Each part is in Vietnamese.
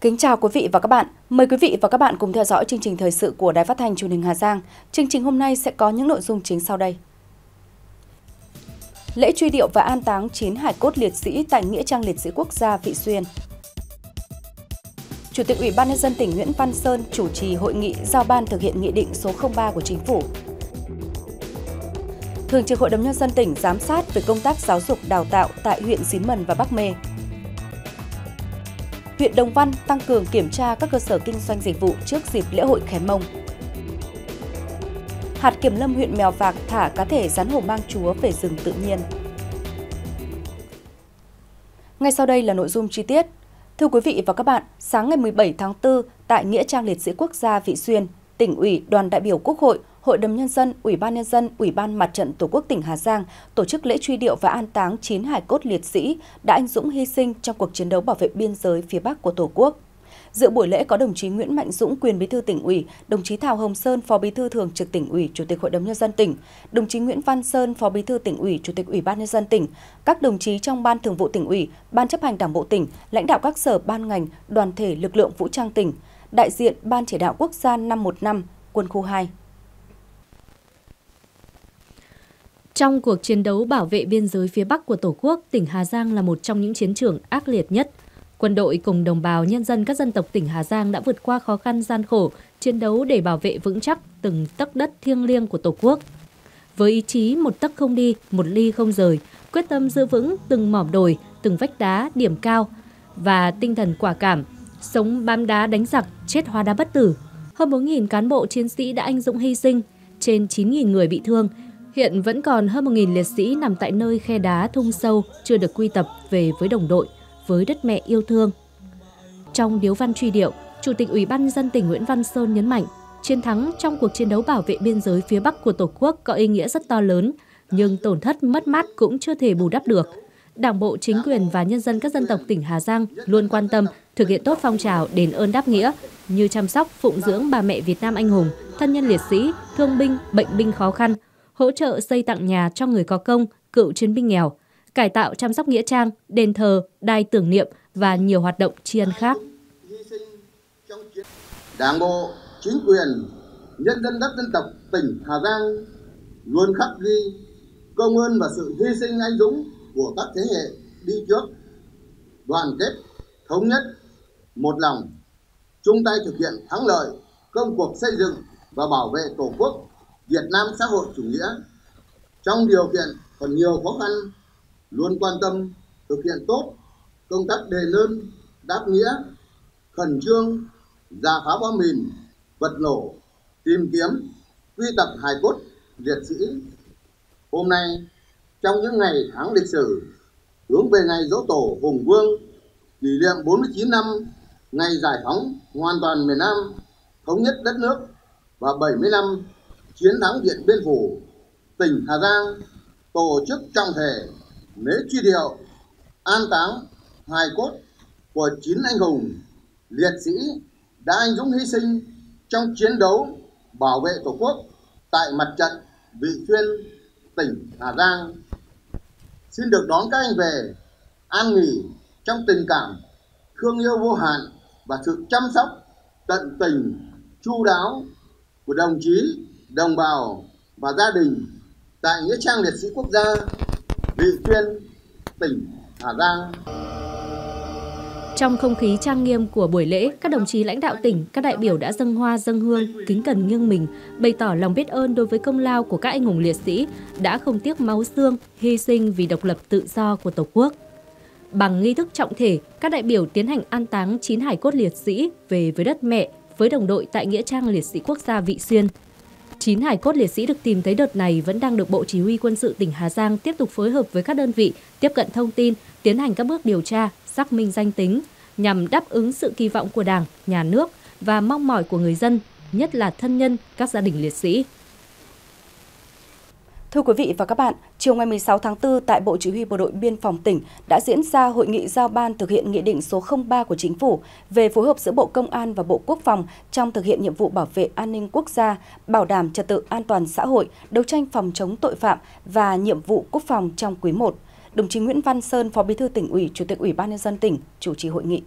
Kính chào quý vị và các bạn. Mời quý vị và các bạn cùng theo dõi chương trình thời sự của Đài Phát thanh Truyền hình Hà Giang. Chương trình hôm nay sẽ có những nội dung chính sau đây. Lễ truy điệu và an táng 9 hải cốt liệt sĩ tại Nghĩa trang liệt sĩ quốc gia Vị Xuyên. Chủ tịch Ủy ban nhân dân tỉnh Nguyễn Văn Sơn chủ trì hội nghị giao ban thực hiện nghị định số 03 của chính phủ. Thường trực Hội đồng nhân dân tỉnh giám sát về công tác giáo dục, đào tạo tại huyện Xín Mần và Bắc Mê huyện Đồng Văn tăng cường kiểm tra các cơ sở kinh doanh dịch vụ trước dịp lễ hội Khén Mông. Hạt Kiểm lâm huyện Mèo Vạc thả cá thể rắn hổ mang chúa về rừng tự nhiên. Ngay sau đây là nội dung chi tiết. Thưa quý vị và các bạn, sáng ngày 17 tháng 4 tại Nghĩa trang Liệt sĩ Quốc gia Vị Xuyên, tỉnh ủy, đoàn đại biểu Quốc hội Hội đồng Nhân dân, Ủy ban Nhân dân, Ủy ban Mặt trận Tổ quốc tỉnh Hà Giang tổ chức lễ truy điệu và an táng 9 hải cốt liệt sĩ đã anh dũng hy sinh trong cuộc chiến đấu bảo vệ biên giới phía Bắc của Tổ quốc. Dự buổi lễ có đồng chí Nguyễn Mạnh Dũng, quyền bí thư tỉnh ủy, đồng chí Thảo Hồng Sơn, phó bí thư thường trực tỉnh ủy, chủ tịch Hội đồng nhân dân tỉnh, đồng chí Nguyễn Văn Sơn, phó bí thư tỉnh ủy, chủ tịch Ủy ban nhân dân tỉnh, các đồng chí trong ban thường vụ tỉnh ủy, ban chấp hành đảng bộ tỉnh, lãnh đạo các sở ban ngành, đoàn thể lực lượng vũ trang tỉnh, đại diện ban chỉ đạo quốc gia 515, quân khu 2. Trong cuộc chiến đấu bảo vệ biên giới phía Bắc của Tổ quốc, tỉnh Hà Giang là một trong những chiến trường ác liệt nhất. Quân đội cùng đồng bào nhân dân các dân tộc tỉnh Hà Giang đã vượt qua khó khăn gian khổ, chiến đấu để bảo vệ vững chắc từng tấc đất thiêng liêng của Tổ quốc. Với ý chí một tấc không đi, một ly không rời, quyết tâm giữ vững từng mỏm đồi, từng vách đá điểm cao và tinh thần quả cảm, sống bám đá đánh giặc, chết hoa đá bất tử. Hơn 4.000 cán bộ chiến sĩ đã anh dũng hy sinh, trên 9.000 người bị thương, Hiện vẫn còn hơn 1.000 liệt sĩ nằm tại nơi khe đá thung sâu chưa được quy tập về với đồng đội, với đất mẹ yêu thương. Trong điếu văn truy điệu, Chủ tịch Ủy ban dân tỉnh Nguyễn Văn Sơn nhấn mạnh, chiến thắng trong cuộc chiến đấu bảo vệ biên giới phía Bắc của Tổ quốc có ý nghĩa rất to lớn, nhưng tổn thất mất mát cũng chưa thể bù đắp được. Đảng bộ, chính quyền và nhân dân các dân tộc tỉnh Hà Giang luôn quan tâm thực hiện tốt phong trào đền ơn đáp nghĩa như chăm sóc, phụng dưỡng bà mẹ Việt Nam anh hùng, thân nhân liệt sĩ, thương binh, bệnh binh khó khăn, hỗ trợ xây tặng nhà cho người có công, cựu chiến binh nghèo, cải tạo chăm sóc nghĩa trang, đền thờ, đài tưởng niệm và nhiều hoạt động tri ân khác. Đảng bộ, chính quyền, nhân dân đất dân tộc tỉnh Hà Giang luôn khắc ghi công ơn và sự hy sinh anh dũng của các thế hệ đi trước, đoàn kết, thống nhất, một lòng, chung tay thực hiện thắng lợi công cuộc xây dựng và bảo vệ Tổ quốc Việt Nam xã hội chủ nghĩa. Trong điều kiện còn nhiều khó khăn, luôn quan tâm thực hiện tốt công tác đề ơn đáp nghĩa, khẩn trương, giả phá bom mìn, vật nổ, tìm kiếm, quy tập hài cốt, liệt sĩ. Hôm nay, trong những ngày tháng lịch sử, hướng về ngày dỗ tổ hùng vương, kỷ niệm 49 năm ngày giải phóng hoàn toàn miền Nam, thống nhất đất nước và 70 năm chiến thắng Điện Biên Phủ, tỉnh Hà Giang tổ chức trọng thể lễ truy điệu an táng hài cốt của chín anh hùng liệt sĩ đã anh dũng hy sinh trong chiến đấu bảo vệ Tổ quốc tại mặt trận Vị Xuyên, tỉnh Hà Giang. Xin được đón các anh về an nghỉ trong tình cảm thương yêu vô hạn và sự chăm sóc tận tình chu đáo của đồng chí đồng bào và gia đình tại Nghĩa trang Liệt sĩ Quốc gia Vị Xuyên, tỉnh Hà Giang. Trong không khí trang nghiêm của buổi lễ, các đồng chí lãnh đạo tỉnh, các đại biểu đã dâng hoa dâng hương, kính cẩn nghiêng mình, bày tỏ lòng biết ơn đối với công lao của các anh hùng liệt sĩ đã không tiếc máu xương, hy sinh vì độc lập tự do của Tổ quốc. Bằng nghi thức trọng thể, các đại biểu tiến hành an táng chín hải cốt liệt sĩ về với đất mẹ với đồng đội tại Nghĩa trang Liệt sĩ Quốc gia Vị Xuyên. 9 hải cốt liệt sĩ được tìm thấy đợt này vẫn đang được Bộ Chỉ huy Quân sự tỉnh Hà Giang tiếp tục phối hợp với các đơn vị tiếp cận thông tin, tiến hành các bước điều tra, xác minh danh tính nhằm đáp ứng sự kỳ vọng của Đảng, Nhà nước và mong mỏi của người dân, nhất là thân nhân các gia đình liệt sĩ. Thưa quý vị và các bạn, chiều ngày 16 tháng 4 tại Bộ Chỉ huy Bộ đội Biên phòng tỉnh đã diễn ra hội nghị giao ban thực hiện Nghị định số 03 của Chính phủ về phối hợp giữa Bộ Công an và Bộ Quốc phòng trong thực hiện nhiệm vụ bảo vệ an ninh quốc gia, bảo đảm trật tự an toàn xã hội, đấu tranh phòng chống tội phạm và nhiệm vụ quốc phòng trong quý 1. Đồng chí Nguyễn Văn Sơn, Phó Bí thư tỉnh ủy, Chủ tịch Ủy ban nhân dân tỉnh chủ trì hội nghị.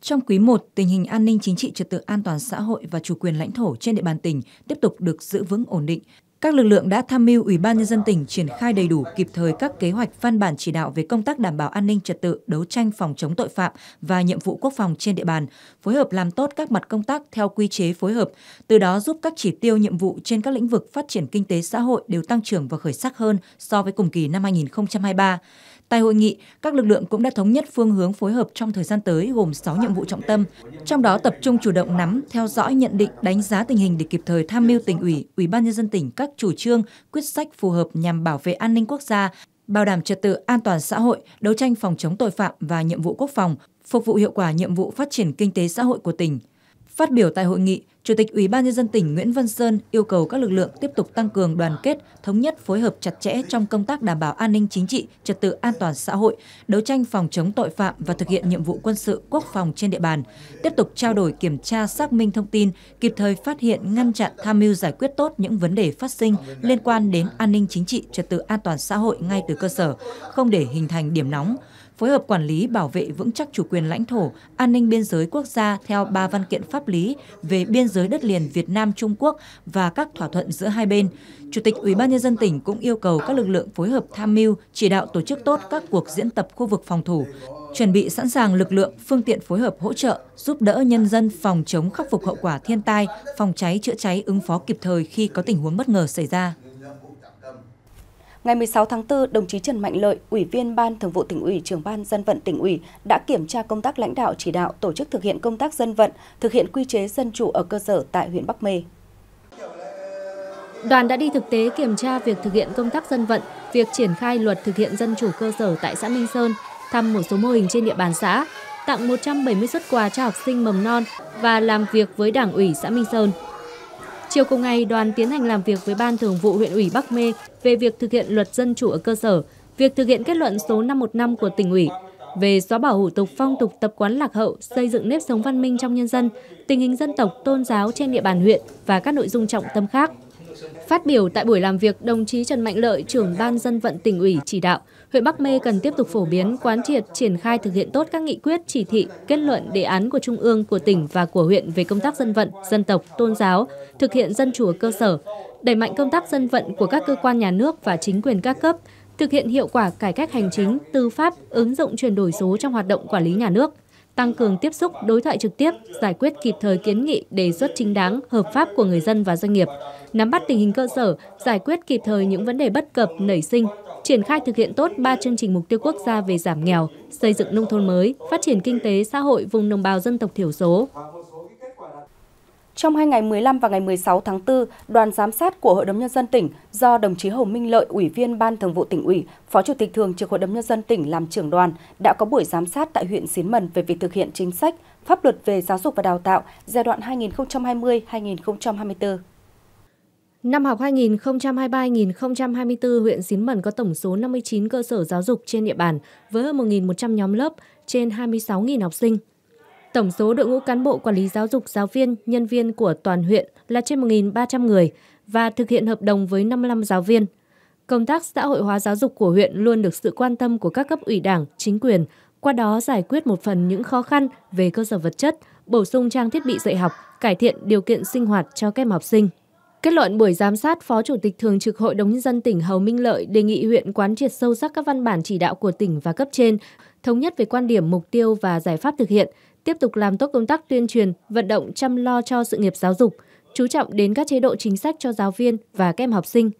Trong quý 1, tình hình an ninh chính trị trật tự an toàn xã hội và chủ quyền lãnh thổ trên địa bàn tỉnh tiếp tục được giữ vững ổn định. Các lực lượng đã tham mưu Ủy ban nhân dân tỉnh triển khai đầy đủ kịp thời các kế hoạch văn bản chỉ đạo về công tác đảm bảo an ninh trật tự, đấu tranh phòng chống tội phạm và nhiệm vụ quốc phòng trên địa bàn, phối hợp làm tốt các mặt công tác theo quy chế phối hợp, từ đó giúp các chỉ tiêu nhiệm vụ trên các lĩnh vực phát triển kinh tế xã hội đều tăng trưởng và khởi sắc hơn so với cùng kỳ năm 2023. Tại hội nghị, các lực lượng cũng đã thống nhất phương hướng phối hợp trong thời gian tới gồm 6 nhiệm vụ trọng tâm, trong đó tập trung chủ động nắm, theo dõi, nhận định, đánh giá tình hình để kịp thời tham mưu tỉnh ủy, ủy ban nhân dân tỉnh các chủ trương, quyết sách phù hợp nhằm bảo vệ an ninh quốc gia, bảo đảm trật tự an toàn xã hội, đấu tranh phòng chống tội phạm và nhiệm vụ quốc phòng, phục vụ hiệu quả nhiệm vụ phát triển kinh tế xã hội của tỉnh. Phát biểu tại hội nghị, Chủ tịch Ủy ban nhân dân tỉnh Nguyễn Văn Sơn yêu cầu các lực lượng tiếp tục tăng cường đoàn kết, thống nhất phối hợp chặt chẽ trong công tác đảm bảo an ninh chính trị, trật tự an toàn xã hội, đấu tranh phòng chống tội phạm và thực hiện nhiệm vụ quân sự quốc phòng trên địa bàn, tiếp tục trao đổi kiểm tra xác minh thông tin, kịp thời phát hiện ngăn chặn tham mưu giải quyết tốt những vấn đề phát sinh liên quan đến an ninh chính trị, trật tự an toàn xã hội ngay từ cơ sở, không để hình thành điểm nóng phối hợp quản lý bảo vệ vững chắc chủ quyền lãnh thổ, an ninh biên giới quốc gia theo ba văn kiện pháp lý về biên giới đất liền Việt Nam Trung Quốc và các thỏa thuận giữa hai bên. Chủ tịch Ủy ban nhân dân tỉnh cũng yêu cầu các lực lượng phối hợp tham mưu, chỉ đạo tổ chức tốt các cuộc diễn tập khu vực phòng thủ, chuẩn bị sẵn sàng lực lượng, phương tiện phối hợp hỗ trợ, giúp đỡ nhân dân phòng chống khắc phục hậu quả thiên tai, phòng cháy chữa cháy ứng phó kịp thời khi có tình huống bất ngờ xảy ra. Ngày 16 tháng 4, đồng chí Trần Mạnh Lợi, Ủy viên Ban Thường vụ tỉnh ủy, trưởng ban dân vận tỉnh ủy đã kiểm tra công tác lãnh đạo chỉ đạo tổ chức thực hiện công tác dân vận, thực hiện quy chế dân chủ ở cơ sở tại huyện Bắc Mê. Đoàn đã đi thực tế kiểm tra việc thực hiện công tác dân vận, việc triển khai luật thực hiện dân chủ cơ sở tại xã Minh Sơn, thăm một số mô hình trên địa bàn xã, tặng 170 xuất quà cho học sinh mầm non và làm việc với Đảng ủy xã Minh Sơn. Chiều cùng ngày, đoàn tiến hành làm việc với Ban Thường vụ huyện ủy Bắc Mê về việc thực hiện luật dân chủ ở cơ sở, việc thực hiện kết luận số 515 của tỉnh ủy về xóa bỏ hủ tục phong tục tập quán lạc hậu, xây dựng nếp sống văn minh trong nhân dân, tình hình dân tộc, tôn giáo trên địa bàn huyện và các nội dung trọng tâm khác. Phát biểu tại buổi làm việc, đồng chí Trần Mạnh Lợi, trưởng ban dân vận tỉnh ủy chỉ đạo, huyện Bắc Mê cần tiếp tục phổ biến, quán triệt, triển khai thực hiện tốt các nghị quyết, chỉ thị, kết luận, đề án của Trung ương, của tỉnh và của huyện về công tác dân vận, dân tộc, tôn giáo, thực hiện dân chủ ở cơ sở, đẩy mạnh công tác dân vận của các cơ quan nhà nước và chính quyền các cấp, thực hiện hiệu quả cải cách hành chính, tư pháp, ứng dụng chuyển đổi số trong hoạt động quản lý nhà nước, tăng cường tiếp xúc, đối thoại trực tiếp, giải quyết kịp thời kiến nghị, đề xuất chính đáng, hợp pháp của người dân và doanh nghiệp, nắm bắt tình hình cơ sở, giải quyết kịp thời những vấn đề bất cập nảy sinh, triển khai thực hiện tốt 3 chương trình mục tiêu quốc gia về giảm nghèo, xây dựng nông thôn mới, phát triển kinh tế xã hội vùng đồng bào dân tộc thiểu số. Trong hai ngày 15 và ngày 16 tháng 4, đoàn giám sát của Hội đồng Nhân dân tỉnh do đồng chí Hồ Minh Lợi, Ủy viên Ban Thường vụ tỉnh ủy, Phó Chủ tịch Thường trực Hội đồng Nhân dân tỉnh làm trưởng đoàn đã có buổi giám sát tại huyện Xín Mần về việc thực hiện chính sách, pháp luật về giáo dục và đào tạo giai đoạn 2020-2024. Năm học 2023-2024, huyện Xín Mần có tổng số 59 cơ sở giáo dục trên địa bàn với hơn 1.100 nhóm lớp, trên 26.000 học sinh. Tổng số đội ngũ cán bộ quản lý giáo dục, giáo viên, nhân viên của toàn huyện là trên 1.300 người và thực hiện hợp đồng với 55 giáo viên. Công tác xã hội hóa giáo dục của huyện luôn được sự quan tâm của các cấp ủy đảng, chính quyền, qua đó giải quyết một phần những khó khăn về cơ sở vật chất, bổ sung trang thiết bị dạy học, cải thiện điều kiện sinh hoạt cho các em học sinh. Kết luận buổi giám sát, Phó Chủ tịch Thường trực Hội đồng Nhân dân tỉnh Hầu Minh Lợi đề nghị huyện quán triệt sâu sắc các văn bản chỉ đạo của tỉnh và cấp trên, thống nhất về quan điểm, mục tiêu và giải pháp thực hiện, tiếp tục làm tốt công tác tuyên truyền, vận động chăm lo cho sự nghiệp giáo dục, chú trọng đến các chế độ chính sách cho giáo viên và các em học sinh.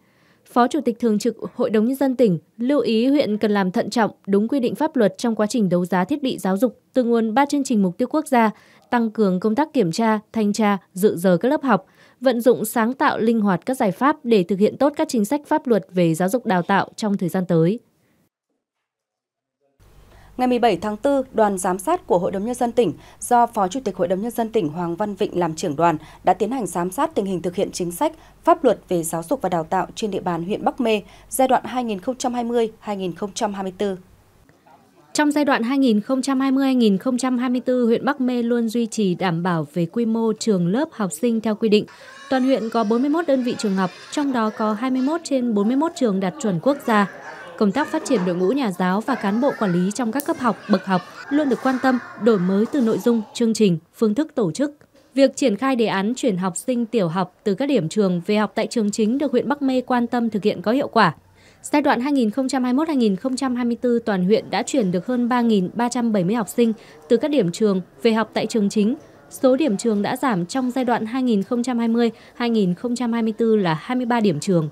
Phó Chủ tịch Thường trực Hội đồng Nhân dân tỉnh lưu ý huyện cần làm thận trọng, đúng quy định pháp luật trong quá trình đấu giá thiết bị giáo dục từ nguồn ba chương trình mục tiêu quốc gia, tăng cường công tác kiểm tra, thanh tra, dự giờ các lớp học, vận dụng sáng tạo linh hoạt các giải pháp để thực hiện tốt các chính sách pháp luật về giáo dục đào tạo trong thời gian tới. Ngày 17 tháng 4, đoàn giám sát của Hội đồng Nhân dân tỉnh do Phó Chủ tịch Hội đồng Nhân dân tỉnh Hoàng Văn Vịnh làm trưởng đoàn đã tiến hành giám sát tình hình thực hiện chính sách, pháp luật về giáo dục và đào tạo trên địa bàn huyện Bắc Mê giai đoạn 2020-2024. Trong giai đoạn 2020-2024, huyện Bắc Mê luôn duy trì đảm bảo về quy mô trường lớp học sinh theo quy định. Toàn huyện có 41 đơn vị trường học, trong đó có 21 trên 41 trường đạt chuẩn quốc gia. Công tác phát triển đội ngũ nhà giáo và cán bộ quản lý trong các cấp học, bậc học luôn được quan tâm, đổi mới từ nội dung, chương trình, phương thức tổ chức. Việc triển khai đề án chuyển học sinh tiểu học từ các điểm trường về học tại trường chính được huyện Bắc Mê quan tâm thực hiện có hiệu quả. Giai đoạn 2021-2024, toàn huyện đã chuyển được hơn 3.370 học sinh từ các điểm trường về học tại trường chính. Số điểm trường đã giảm trong giai đoạn 2020-2024 là 23 điểm trường.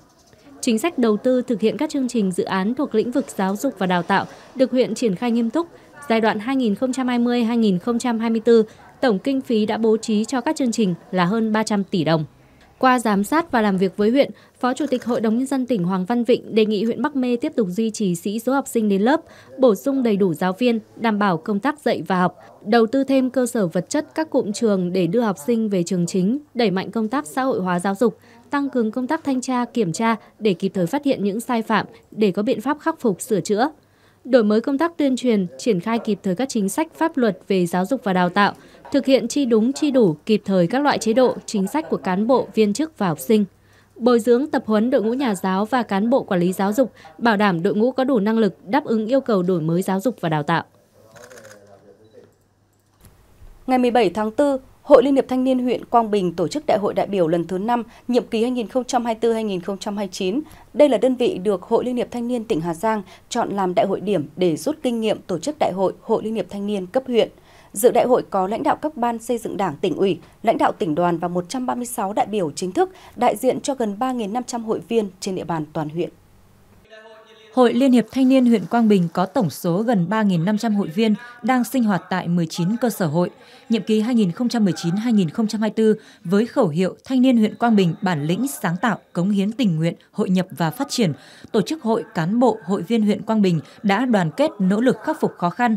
Chính sách đầu tư thực hiện các chương trình dự án thuộc lĩnh vực giáo dục và đào tạo được huyện triển khai nghiêm túc. Giai đoạn 2020-2024, tổng kinh phí đã bố trí cho các chương trình là hơn 300 tỷ đồng. Qua giám sát và làm việc với huyện, Phó Chủ tịch Hội đồng Nhân dân tỉnh Hoàng Văn Vịnh đề nghị huyện Bắc Mê tiếp tục duy trì sĩ số học sinh đến lớp, bổ sung đầy đủ giáo viên, đảm bảo công tác dạy và học, đầu tư thêm cơ sở vật chất các cụm trường để đưa học sinh về trường chính, đẩy mạnh công tác xã hội hóa giáo dục, tăng cường công tác thanh tra, kiểm tra để kịp thời phát hiện những sai phạm để có biện pháp khắc phục sửa chữa. Đổi mới công tác tuyên truyền, triển khai kịp thời các chính sách pháp luật về giáo dục và đào tạo, thực hiện chi đúng chi đủ kịp thời các loại chế độ, chính sách của cán bộ, viên chức và học sinh. Bồi dưỡng tập huấn đội ngũ nhà giáo và cán bộ quản lý giáo dục, bảo đảm đội ngũ có đủ năng lực đáp ứng yêu cầu đổi mới giáo dục và đào tạo. Ngày 17 tháng 4, Hội Liên hiệp Thanh niên huyện Quang Bình tổ chức Đại hội đại biểu lần thứ 5, nhiệm kỳ 2024-2029. Đây là đơn vị được Hội Liên hiệp Thanh niên tỉnh Hà Giang chọn làm đại hội điểm để rút kinh nghiệm tổ chức đại hội Hội Liên hiệp Thanh niên cấp huyện. Dự đại hội có lãnh đạo các ban xây dựng đảng tỉnh ủy, lãnh đạo tỉnh đoàn và 136 đại biểu chính thức đại diện cho gần 3.500 hội viên trên địa bàn toàn huyện. Hội Liên hiệp Thanh niên huyện Quang Bình có tổng số gần 3.500 hội viên đang sinh hoạt tại 19 cơ sở hội. Nhiệm kỳ 2019-2024 với khẩu hiệu Thanh niên huyện Quang Bình bản lĩnh sáng tạo, cống hiến tình nguyện, hội nhập và phát triển, tổ chức hội cán bộ, hội viên huyện Quang Bình đã đoàn kết nỗ lực khắc phục khó khăn,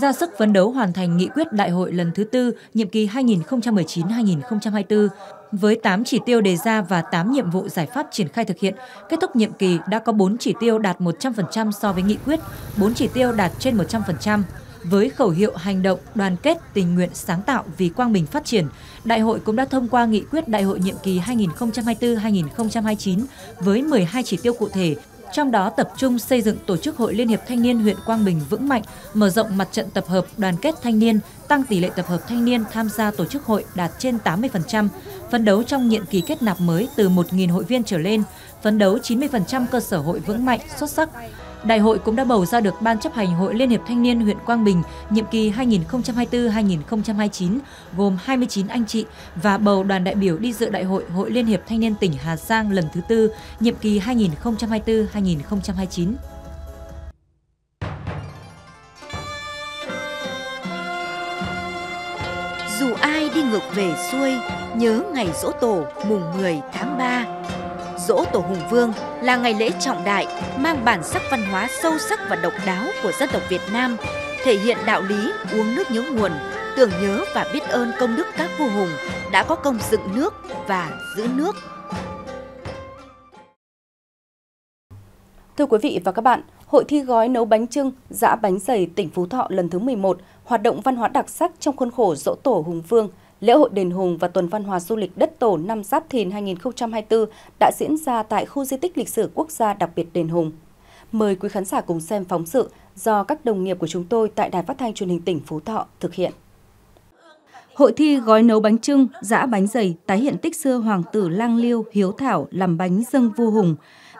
ra sức phấn đấu hoàn thành nghị quyết đại hội lần thứ tư, nhiệm kỳ 2019-2024, với 8 chỉ tiêu đề ra và 8 nhiệm vụ giải pháp triển khai thực hiện, kết thúc nhiệm kỳ đã có 4 chỉ tiêu đạt 100% so với nghị quyết, 4 chỉ tiêu đạt trên 100%. Với khẩu hiệu hành động, đoàn kết, tình nguyện, sáng tạo vì Quang Bình phát triển, Đại hội cũng đã thông qua nghị quyết đại hội nhiệm kỳ 2024-2029 với 12 chỉ tiêu cụ thể trong đó tập trung xây dựng tổ chức Hội Liên hiệp Thanh niên huyện Quang Bình vững mạnh, mở rộng mặt trận tập hợp đoàn kết thanh niên, tăng tỷ lệ tập hợp thanh niên tham gia tổ chức hội đạt trên 80%, phấn đấu trong nhiệm kỳ kết nạp mới từ 1.000 hội viên trở lên, phấn đấu 90% cơ sở hội vững mạnh, xuất sắc, Đại hội cũng đã bầu ra được Ban chấp hành Hội Liên hiệp Thanh niên huyện Quang Bình nhiệm kỳ 2024-2029 gồm 29 anh chị và bầu đoàn đại biểu đi dự Đại hội Hội Liên hiệp Thanh niên tỉnh Hà Giang lần thứ tư nhiệm kỳ 2024-2029. Dù ai đi ngược về xuôi, nhớ ngày dỗ tổ mùng 10 tháng 3 Dỗ Tổ Hùng Vương là ngày lễ trọng đại mang bản sắc văn hóa sâu sắc và độc đáo của dân tộc Việt Nam, thể hiện đạo lý uống nước nhớ nguồn, tưởng nhớ và biết ơn công đức các vua hùng đã có công dựng nước và giữ nước. Thưa quý vị và các bạn, Hội thi gói nấu bánh trưng, dã bánh dày tỉnh Phú Thọ lần thứ 11, hoạt động văn hóa đặc sắc trong khuôn khổ dỗ tổ Hùng Vương – Lễ hội Đền Hùng và Tuần Văn hóa Du lịch Đất Tổ năm Giáp Thìn 2024 đã diễn ra tại khu di tích lịch sử quốc gia đặc biệt Đền Hùng. Mời quý khán giả cùng xem phóng sự do các đồng nghiệp của chúng tôi tại Đài Phát thanh Truyền hình tỉnh Phú Thọ thực hiện. Hội thi gói nấu bánh trưng, giã bánh dày tái hiện tích xưa hoàng tử Lang Liêu, Hiếu Thảo làm bánh dâng vua hùng.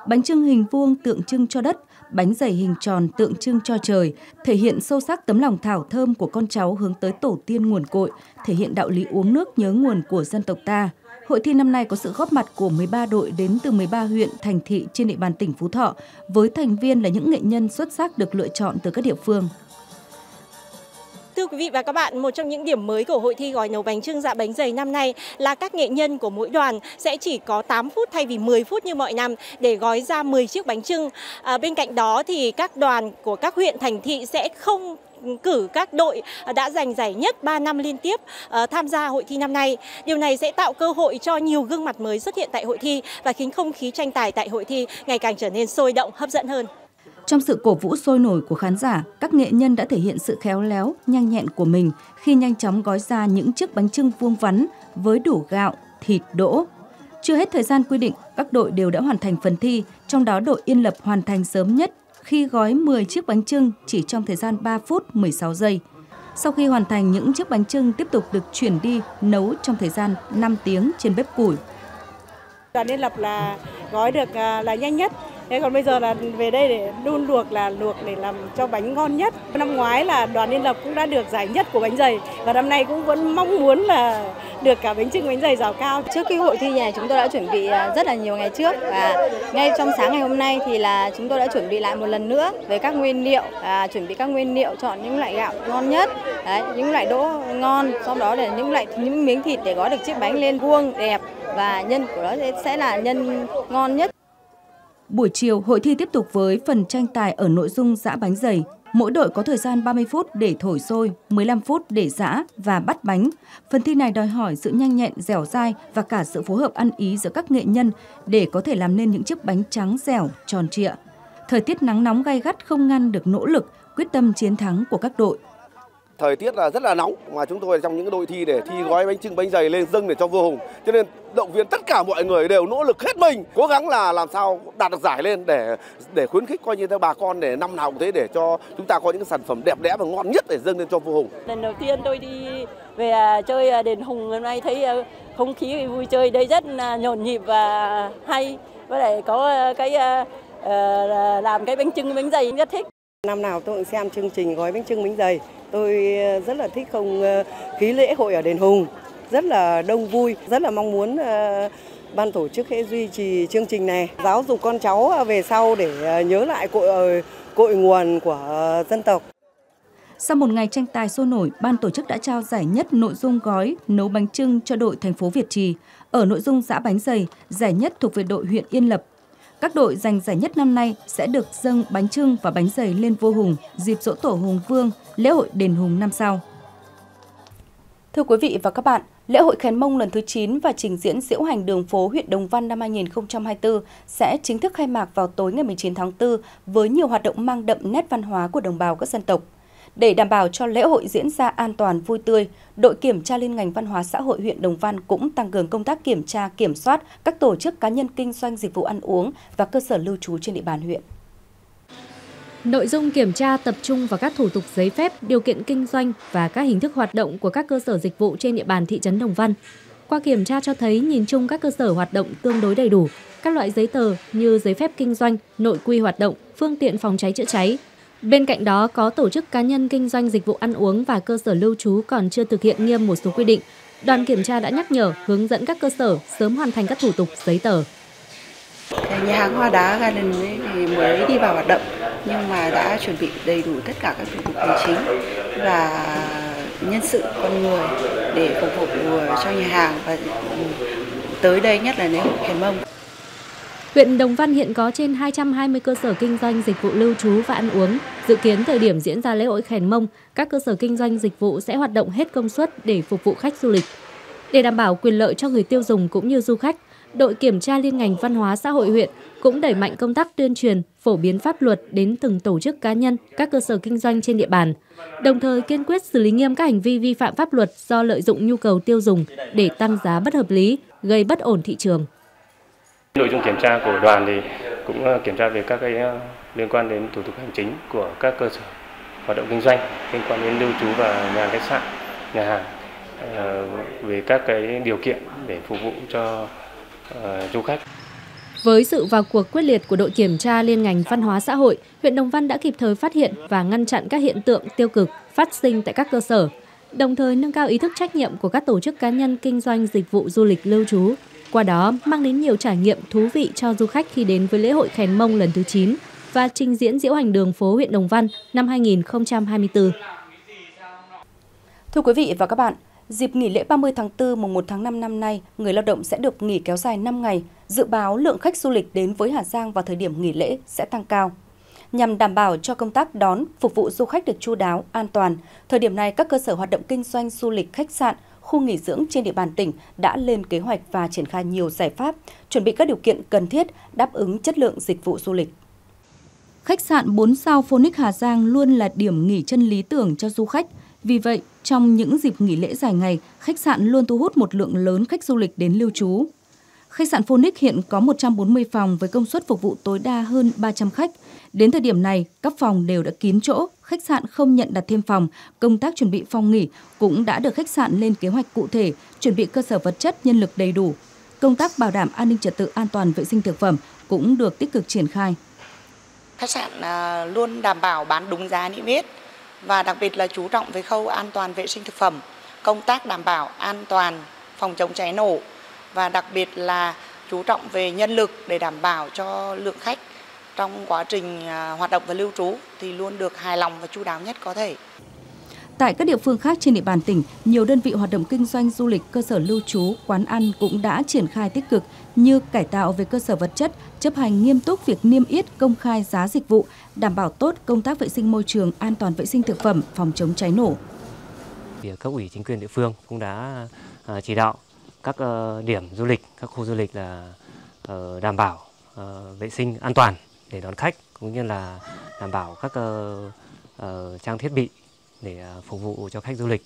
Bánh trưng hình vuông tượng trưng cho đất, bánh dày hình tròn tượng trưng cho trời, thể hiện sâu sắc tấm lòng thảo thơm của con cháu hướng tới tổ tiên nguồn cội, thể hiện đạo lý uống nước nhớ nguồn của dân tộc ta. Hội thi năm nay có sự góp mặt của 13 đội đến từ 13 huyện, thành thị trên địa bàn tỉnh Phú Thọ, với thành viên là những nghệ nhân xuất sắc được lựa chọn từ các địa phương. Thưa quý vị và các bạn, một trong những điểm mới của hội thi gói nấu bánh trưng dạ bánh dày năm nay là các nghệ nhân của mỗi đoàn sẽ chỉ có 8 phút thay vì 10 phút như mọi năm để gói ra 10 chiếc bánh trưng. À, bên cạnh đó thì các đoàn của các huyện thành thị sẽ không cử các đội đã giành giải nhất 3 năm liên tiếp ờ, tham gia hội thi năm nay. Điều này sẽ tạo cơ hội cho nhiều gương mặt mới xuất hiện tại hội thi và khiến không khí tranh tài tại hội thi ngày càng trở nên sôi động, hấp dẫn hơn. Trong sự cổ vũ sôi nổi của khán giả, các nghệ nhân đã thể hiện sự khéo léo, nhanh nhẹn của mình khi nhanh chóng gói ra những chiếc bánh trưng vuông vắn với đủ gạo, thịt, đỗ. Chưa hết thời gian quy định, các đội đều đã hoàn thành phần thi, trong đó đội Yên Lập hoàn thành sớm nhất khi gói 10 chiếc bánh trưng chỉ trong thời gian 3 phút 16 giây. Sau khi hoàn thành, những chiếc bánh trưng tiếp tục được chuyển đi nấu trong thời gian 5 tiếng trên bếp củi. Đoàn Liên Lập là gói được à, là nhanh nhất. Thế còn bây giờ là về đây để đun luộc là luộc để làm cho bánh ngon nhất. Năm ngoái là đoàn Liên Lập cũng đã được giải nhất của bánh dày và năm nay cũng vẫn mong muốn là được cả bánh trưng bánh dày giàu cao. Trước cái hội thi này chúng tôi đã chuẩn bị à, rất là nhiều ngày trước và ngay trong sáng ngày hôm nay thì là chúng tôi đã chuẩn bị lại một lần nữa về các nguyên liệu, à, chuẩn bị các nguyên liệu chọn những loại gạo ngon nhất, đấy, những loại đỗ ngon, sau đó là những loại những miếng thịt để gói được chiếc bánh lên vuông đẹp và nhân của nó sẽ là nhân ngon nhất. Buổi chiều, hội thi tiếp tục với phần tranh tài ở nội dung giã bánh dày. Mỗi đội có thời gian 30 phút để thổi sôi, 15 phút để giã và bắt bánh. Phần thi này đòi hỏi sự nhanh nhẹn, dẻo dai và cả sự phối hợp ăn ý giữa các nghệ nhân để có thể làm nên những chiếc bánh trắng dẻo, tròn trịa. Thời tiết nắng nóng gay gắt không ngăn được nỗ lực, quyết tâm chiến thắng của các đội. Thời tiết là rất là nóng mà chúng tôi trong những đội thi để thi gói bánh trưng bánh dày lên dâng để cho vua Hùng. Cho nên động viên tất cả mọi người đều nỗ lực hết mình, cố gắng là làm sao đạt được giải lên để để khuyến khích coi như theo bà con để năm nào cũng thế để cho chúng ta có những sản phẩm đẹp đẽ và ngon nhất để dâng lên cho vua Hùng. Lần đầu tiên tôi đi về à, chơi à, đền Hùng hôm nay thấy à, không khí vui chơi đây rất nhộn nhịp và hay. Với lại có cái ờ, làm cái bánh trưng bánh dày rất thích. Năm nào tôi cũng xem chương trình gói bánh trưng bánh dày. Tôi ờ, rất là thích không ờ, khí lễ hội ở đền Hùng rất là đông vui, rất là mong muốn ờ, ban tổ chức hãy duy trì chương trình này, giáo dục con cháu về sau để nhớ lại cội cội nguồn của dân tộc. Sau một ngày tranh tài sôi nổi, ban tổ chức đã trao giải nhất nội dung gói nấu bánh trưng cho đội thành phố Việt Trì. Ở nội dung giã bánh dày, giải nhất thuộc về đội huyện Yên Lập. Các đội giành giải nhất năm nay sẽ được dâng bánh trưng và bánh dày lên vua hùng dịp dỗ tổ Hùng Vương, lễ hội đền Hùng năm sau. Thưa quý vị và các bạn, lễ hội Khèn Mông lần thứ 9 và trình diễn diễu hành đường phố huyện Đồng Văn năm 2024 sẽ chính thức khai mạc vào tối ngày 19 tháng 4 với nhiều hoạt động mang đậm nét văn hóa của đồng bào các dân tộc. Để đảm bảo cho lễ hội diễn ra an toàn vui tươi, đội kiểm tra liên ngành văn hóa xã hội huyện Đồng Văn cũng tăng cường công tác kiểm tra, kiểm soát các tổ chức cá nhân kinh doanh dịch vụ ăn uống và cơ sở lưu trú trên địa bàn huyện. Nội dung kiểm tra tập trung vào các thủ tục giấy phép, điều kiện kinh doanh và các hình thức hoạt động của các cơ sở dịch vụ trên địa bàn thị trấn Đồng Văn. Qua kiểm tra cho thấy nhìn chung các cơ sở hoạt động tương đối đầy đủ, các loại giấy tờ như giấy phép kinh doanh, nội quy hoạt động, phương tiện phòng cháy chữa cháy. Bên cạnh đó có tổ chức cá nhân kinh doanh dịch vụ ăn uống và cơ sở lưu trú còn chưa thực hiện nghiêm một số quy định. Đoàn kiểm tra đã nhắc nhở, hướng dẫn các cơ sở sớm hoàn thành các thủ tục giấy tờ. Nhà hàng Hoa Đá Garden thì mới đi vào hoạt động nhưng mà đã chuẩn bị đầy đủ tất cả các thủ tục hành chính và nhân sự con người để phục vụ cho nhà hàng và tới đây nhất là lễ hội Khèn Mông. Huyện Đồng Văn hiện có trên 220 cơ sở kinh doanh dịch vụ lưu trú và ăn uống. Dự kiến thời điểm diễn ra lễ hội Khèn Mông, các cơ sở kinh doanh dịch vụ sẽ hoạt động hết công suất để phục vụ khách du lịch. Để đảm bảo quyền lợi cho người tiêu dùng cũng như du khách, đội kiểm tra liên ngành văn hóa xã hội huyện cũng đẩy mạnh công tác tuyên truyền, phổ biến pháp luật đến từng tổ chức cá nhân, các cơ sở kinh doanh trên địa bàn, đồng thời kiên quyết xử lý nghiêm các hành vi vi phạm pháp luật do lợi dụng nhu cầu tiêu dùng để tăng giá bất hợp lý, gây bất ổn thị trường. Nội dung kiểm tra của đoàn thì cũng ờ, kiểm tra về các cái ờ, liên quan đến thủ tục hành chính của các cơ sở hoạt động kinh doanh liên quan đến lưu trú và nhà khách sạn, nhà hàng ờ, về các cái điều kiện để phục vụ cho du khách. Với sự vào cuộc quyết liệt của đội kiểm tra liên ngành văn hóa xã hội, huyện Đồng Văn đã kịp thời phát hiện và ngăn chặn các hiện tượng tiêu cực phát sinh tại các cơ sở, đồng thời nâng cao ý thức trách nhiệm của các tổ chức cá nhân kinh doanh dịch vụ du lịch lưu trú. Qua đó, mang đến nhiều trải nghiệm thú vị cho du khách khi đến với lễ hội Khèn Mông lần thứ 9 và trình diễn diễu hành đường phố huyện Đồng Văn năm 2024. Thưa quý vị và các bạn, Dịp nghỉ lễ 30 tháng 4 mùng 1 tháng 5 năm nay, người lao động sẽ được nghỉ kéo dài 5 ngày. Dự báo lượng khách du lịch đến với Hà Giang vào thời điểm nghỉ lễ sẽ tăng cao. Nhằm đảm bảo cho công tác đón, phục vụ du khách được chu đáo, an toàn, thời điểm này các cơ sở hoạt động kinh doanh du lịch khách sạn, khu nghỉ dưỡng trên địa bàn tỉnh đã lên kế hoạch và triển khai nhiều giải pháp, chuẩn bị các điều kiện cần thiết đáp ứng chất lượng dịch vụ du lịch. Khách sạn 4 sao Phoenix Hà Giang luôn là điểm nghỉ chân lý tưởng cho du khách – vì vậy, trong những dịp nghỉ lễ dài ngày, khách sạn luôn thu hút một lượng lớn khách du lịch đến lưu trú. Khách sạn Phoenix hiện có 140 phòng với công suất phục vụ tối đa hơn 300 khách. Đến thời điểm này, các phòng đều đã kín chỗ, khách sạn không nhận đặt thêm phòng, công tác chuẩn bị phòng nghỉ cũng đã được khách sạn lên kế hoạch cụ thể, chuẩn bị cơ sở vật chất, nhân lực đầy đủ. Công tác bảo đảm an ninh trật tự an toàn vệ sinh thực phẩm cũng được tích cực triển khai. Khách sạn à, luôn đảm bảo bán đúng giá niêm yết và đặc biệt là chú trọng với khâu an toàn vệ sinh thực phẩm, công tác đảm bảo an toàn phòng chống cháy nổ và đặc biệt là chú trọng về nhân lực để đảm bảo cho lượng khách trong quá trình à, hoạt động và lưu trú thì luôn được hài lòng và chu đáo nhất có thể. Tại các địa phương khác trên địa bàn tỉnh, nhiều đơn vị hoạt động kinh doanh du lịch, cơ sở lưu trú, quán ăn cũng đã triển khai tích cực như cải tạo về cơ sở vật chất, chấp hành nghiêm túc việc niêm yết công khai giá dịch vụ, đảm bảo tốt công tác vệ sinh môi trường, an toàn vệ sinh thực phẩm, phòng chống cháy nổ. Các ủy chính quyền địa phương cũng đã à, chỉ đạo các ờ, điểm du lịch, các khu du lịch là ờ, đảm bảo ờ, vệ sinh an toàn để đón khách cũng như là đảm bảo các trang thiết bị để phục vụ cho khách du lịch.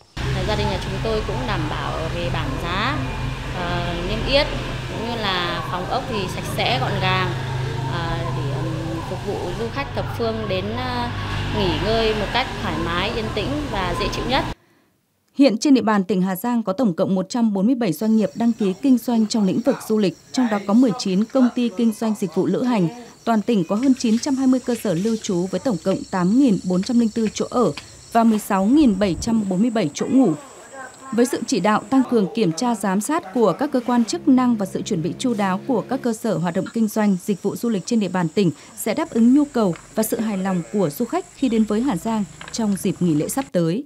Gia đình nhà chúng tôi cũng đảm bảo về bảng giá, niêm yết cũng như là phòng ốc thì sạch sẽ gọn gàng để phục vụ du khách thập phương đến nghỉ ngơi một cách thoải mái, yên tĩnh và dễ chịu nhất. Hiện trên địa bàn tỉnh Hà Giang có tổng cộng 147 doanh nghiệp đăng ký kinh doanh trong lĩnh vực du lịch, trong đó có 19 công ty kinh doanh dịch vụ lữ hành. Toàn tỉnh có hơn 920 cơ sở lưu trú với tổng cộng 8.404 chỗ ở và 16.747 chỗ ngủ. Với sự chỉ đạo tăng cường kiểm tra giám sát của các cơ quan chức năng và sự chuẩn bị chu đáo của các cơ sở hoạt động kinh doanh dịch vụ du lịch trên địa bàn tỉnh sẽ đáp ứng nhu cầu và sự hài lòng của du khách khi đến với Hà Giang trong dịp nghỉ lễ sắp tới.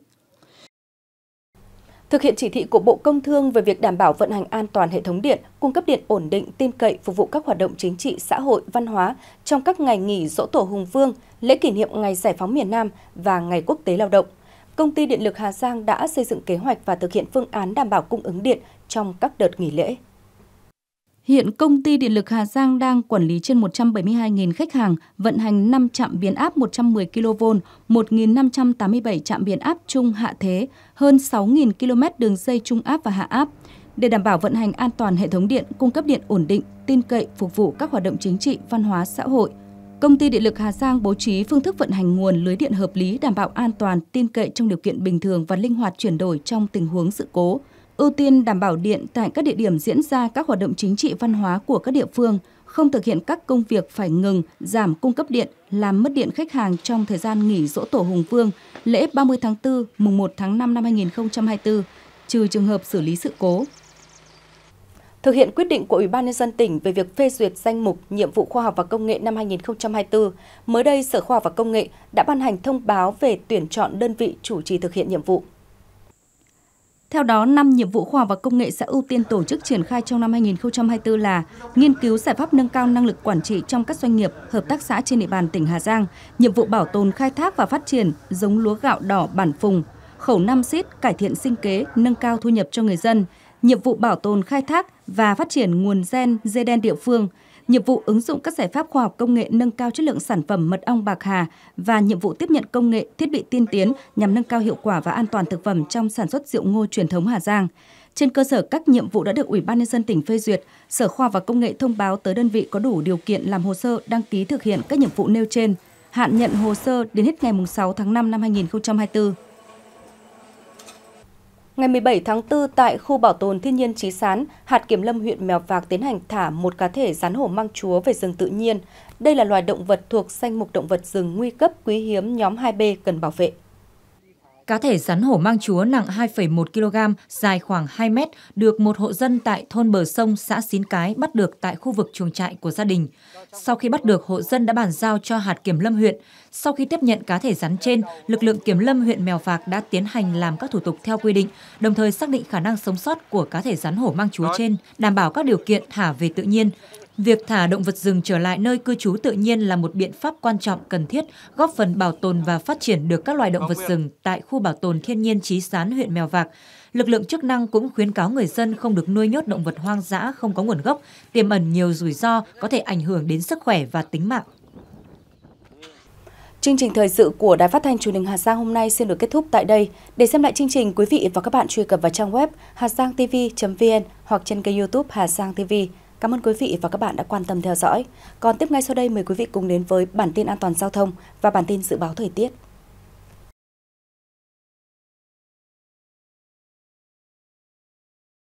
Thực hiện chỉ thị của Bộ Công Thương về việc đảm bảo vận hành an toàn hệ thống điện, cung cấp điện ổn định, tin cậy phục vụ các hoạt động chính trị, xã hội, văn hóa trong các ngày nghỉ dỗ tổ Hùng Vương, lễ kỷ niệm ngày giải phóng miền Nam và ngày quốc tế lao động. Công ty Điện lực Hà Giang đã xây dựng kế hoạch và thực hiện phương án đảm bảo cung ứng điện trong các đợt nghỉ lễ. Hiện công ty Điện lực Hà Giang đang quản lý trên 172.000 khách hàng, vận hành 5 trạm biến áp 110 kV, 1.587 trạm biến áp trung hạ thế, hơn 6.000 km đường dây trung áp và hạ áp. Để đảm bảo vận hành an toàn hệ thống điện, cung cấp điện ổn định, tin cậy phục vụ các hoạt động chính trị, văn hóa, xã hội, Công ty Điện lực Hà Giang bố trí phương thức vận hành nguồn lưới điện hợp lý đảm bảo an toàn, tin cậy trong điều kiện bình thường và linh hoạt chuyển đổi trong tình huống sự cố ưu tiên đảm bảo điện tại các địa điểm diễn ra các hoạt động chính trị văn hóa của các địa phương, không thực hiện các công việc phải ngừng, giảm cung cấp điện, làm mất điện khách hàng trong thời gian nghỉ dỗ tổ Hùng Vương, lễ 30 tháng 4, mùng 1 tháng 5 năm 2024, trừ trường hợp xử lý sự cố. Thực hiện quyết định của Ủy ban nhân dân tỉnh về việc phê duyệt danh mục nhiệm vụ khoa học và công nghệ năm 2024, mới đây Sở Khoa học và Công nghệ đã ban hành thông báo về tuyển chọn đơn vị chủ trì thực hiện nhiệm vụ. Theo đó, 5 nhiệm vụ khoa học và công nghệ sẽ ưu tiên tổ chức triển khai trong năm 2024 là nghiên cứu giải pháp nâng cao năng lực quản trị trong các doanh nghiệp, hợp tác xã trên địa bàn tỉnh Hà Giang, nhiệm vụ bảo tồn, khai thác và phát triển giống lúa gạo đỏ bản phùng, khẩu năm xít, cải thiện sinh kế, nâng cao thu nhập cho người dân, nhiệm vụ bảo tồn, khai thác và phát triển nguồn gen dê đen địa phương – nhiệm vụ ứng dụng các giải pháp khoa học công nghệ nâng cao chất lượng sản phẩm mật ong bạc hà và nhiệm vụ tiếp nhận công nghệ, thiết bị tiên tiến nhằm nâng cao hiệu quả và an toàn thực phẩm trong sản xuất rượu ngô truyền thống Hà Giang. Trên cơ sở các nhiệm vụ đã được Ủy ban nhân dân tỉnh phê duyệt, Sở Khoa và Công nghệ thông báo tới đơn vị có đủ điều kiện làm hồ sơ đăng ký thực hiện các nhiệm vụ nêu trên. Hạn nhận hồ sơ đến hết ngày 6 tháng 5 năm 2024. Ngày 17 tháng 4 tại khu bảo tồn thiên nhiên Trí Sán, hạt kiểm lâm huyện Mèo Vạc tiến hành thả một cá thể rắn hổ mang chúa về rừng tự nhiên. Đây là loài động vật thuộc danh mục động vật rừng nguy cấp quý hiếm nhóm 2B cần bảo vệ. Cá thể rắn hổ mang chúa nặng 2,1 kg, dài khoảng 2 mét, được một hộ dân tại thôn bờ sông xã Xín Cái bắt được tại khu vực chuồng trại của gia đình. Sau khi bắt được, hộ dân đã bàn giao cho hạt kiểm lâm huyện. Sau khi tiếp nhận cá thể rắn trên, lực lượng kiểm lâm huyện Mèo Vạc đã tiến hành làm các thủ tục theo quy định, đồng thời xác định khả năng sống sót của cá thể rắn hổ mang chúa trên, đảm bảo các điều kiện thả về tự nhiên. Việc thả động vật rừng trở lại nơi cư trú tự nhiên là một biện pháp quan trọng cần thiết, góp phần bảo tồn và phát triển được các loài động vật rừng tại khu bảo tồn thiên nhiên Trí Sán huyện Mèo Vạc. Lực lượng chức năng cũng khuyến cáo người dân không được nuôi nhốt động vật hoang dã không có nguồn gốc, tiềm ẩn nhiều rủi ro có thể ảnh hưởng đến sức khỏe và tính mạng. Chương trình thời sự của Đài Phát thanh Truyền hình Hà Giang hôm nay xin được kết thúc tại đây. Để xem lại chương trình, quý vị và các bạn truy cập vào trang web hà giangtv.vn hoặc trên kênh YouTube Hà Giang TV. Cảm ơn quý vị và các bạn đã quan tâm theo dõi. Còn tiếp ngay sau đây mời quý vị cùng đến với bản tin an toàn giao thông và bản tin dự báo thời tiết.